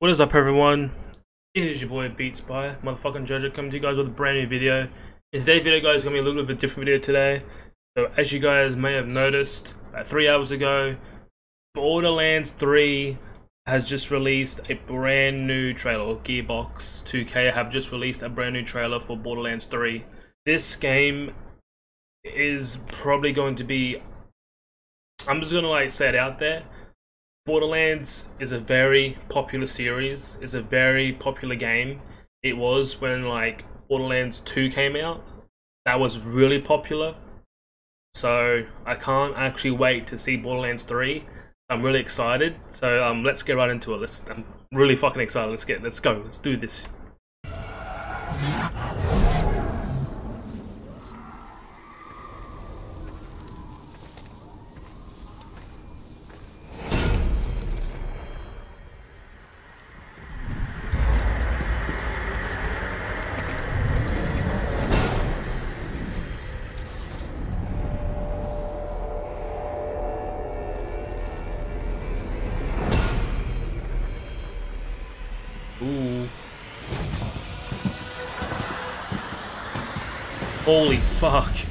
What is up everyone? It is your boy Beats by motherfucking Jojo coming to you guys with a brand new video. In today's video guys is gonna be a little bit of a different video today. So as you guys may have noticed, about three hours ago, Borderlands 3 has just released a brand new trailer. Gearbox 2K have just released a brand new trailer for Borderlands 3. This game is probably going to be I'm just gonna like say it out there Borderlands is a very popular series. It's a very popular game. It was when like Borderlands 2 came out. That was really popular. So I can't actually wait to see Borderlands 3. I'm really excited. So um, let's get right into it. Let's, I'm really fucking excited. Let's get, let's go. Let's do this. Ooh. Holy fuck.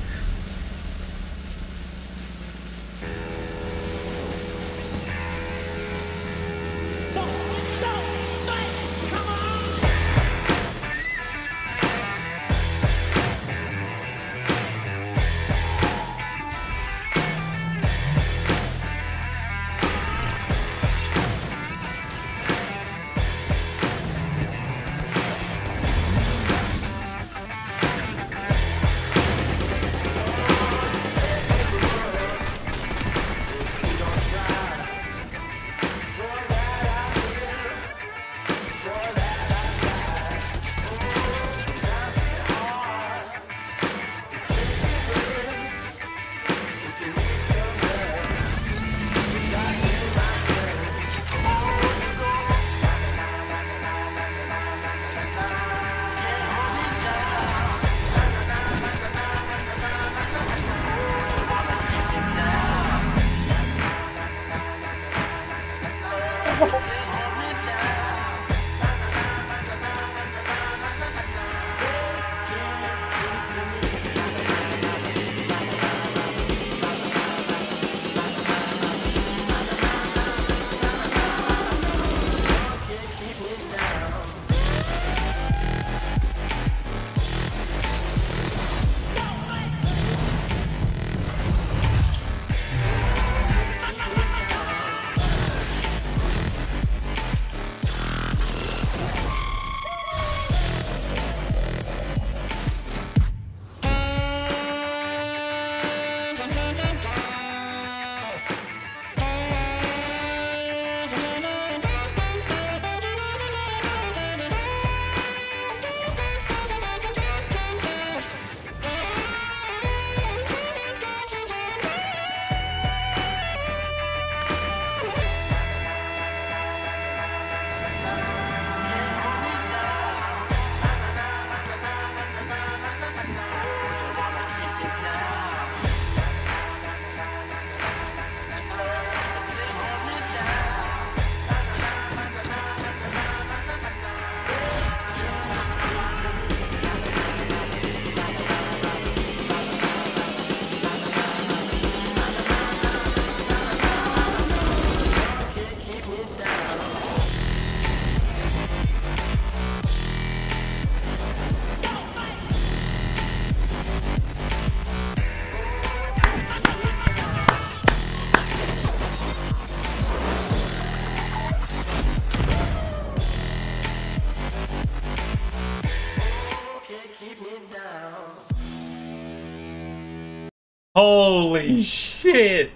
Holy shit!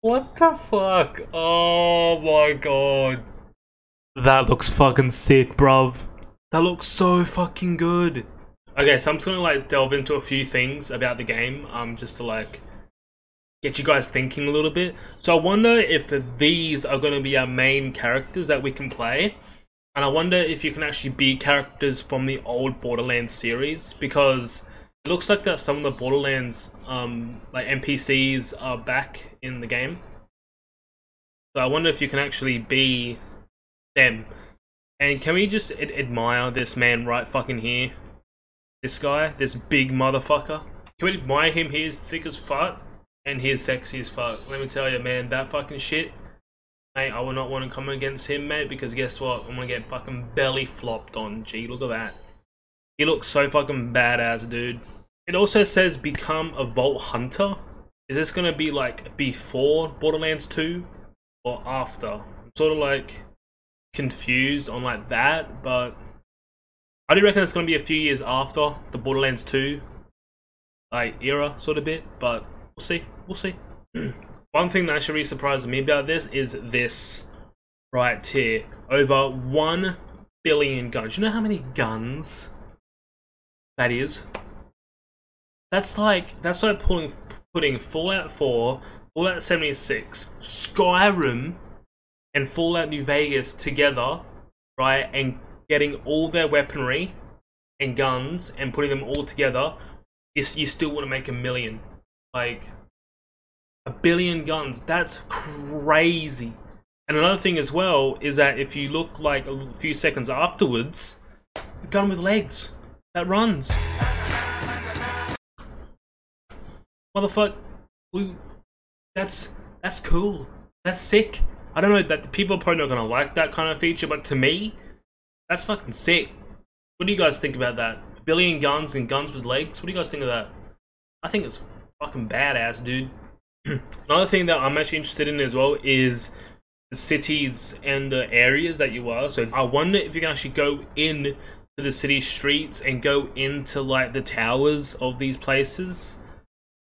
What the fuck? Oh my god. That looks fucking sick, bruv. That looks so fucking good. Okay, so I'm just gonna like delve into a few things about the game, um, just to like get you guys thinking a little bit. So I wonder if these are gonna be our main characters that we can play. And I wonder if you can actually be characters from the old Borderlands series, because it looks like that some of the Borderlands um, like NPCs are back in the game. So I wonder if you can actually be them. And can we just ad admire this man right fucking here? This guy, this big motherfucker. Can we admire him? He is thick as fuck and he is sexy as fuck. Let me tell you, man, that fucking shit. Mate, I would not want to come against him, mate, because guess what? I'm gonna get fucking belly flopped on. Gee, look at that. He looks so fucking badass, dude. It also says become a Vault Hunter. Is this gonna be like before Borderlands 2 or after? I'm sort of like confused on like that, but I do reckon it's gonna be a few years after the Borderlands 2 like era sort of bit, but we'll see. We'll see. One thing that actually really surprised me about this is this right here. Over 1 billion guns. You know how many guns that is? That's like, that's like pulling, putting Fallout 4, Fallout 76, Skyrim, and Fallout New Vegas together, right, and getting all their weaponry and guns and putting them all together, you, you still want to make a million. Like, a billion guns. That's crazy. And another thing as well is that if you look like a few seconds afterwards, gun with legs that runs. Motherfucker, we, that's, that's cool. That's sick. I don't know that the people are probably not gonna like that kind of feature, but to me, that's fucking sick. What do you guys think about that? A billion guns and guns with legs? What do you guys think of that? I think it's fucking badass, dude. Another thing that I'm actually interested in as well is the cities and the areas that you are. So I wonder if you can actually go in the city streets and go into like the towers of these places.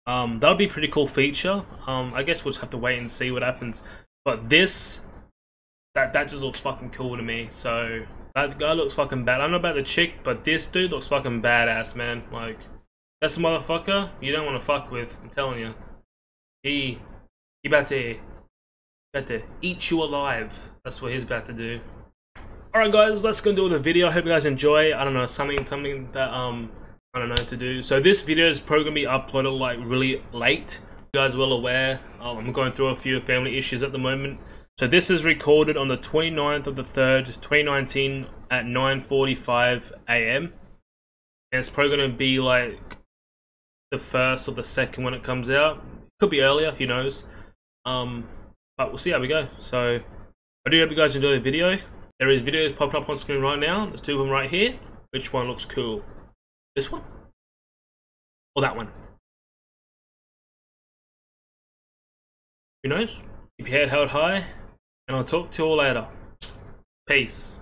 Um, that would be a pretty cool feature. Um, I guess we'll just have to wait and see what happens. But this, that that just looks fucking cool to me. So that guy looks fucking bad. I don't know about the chick, but this dude looks fucking badass, man. Like, that's a motherfucker you don't want to fuck with. I'm telling you. He, he about to, about to eat you alive. That's what he's about to do. Alright guys, let's go do the video. I hope you guys enjoy. I don't know, something something that um I don't know to do. So this video is probably gonna be uploaded like really late. You guys well aware. Um, I'm going through a few family issues at the moment. So this is recorded on the 29th of the 3rd, 2019 at 9.45 a.m. And it's probably going to be like the first or the second when it comes out. Could be earlier, who knows. Um, but we'll see how we go. So I do hope you guys enjoy the video. There is videos popping up on screen right now. There's two of them right here. Which one looks cool? This one? Or that one? Who knows? Keep your head held high, and I'll talk to you all later. Peace.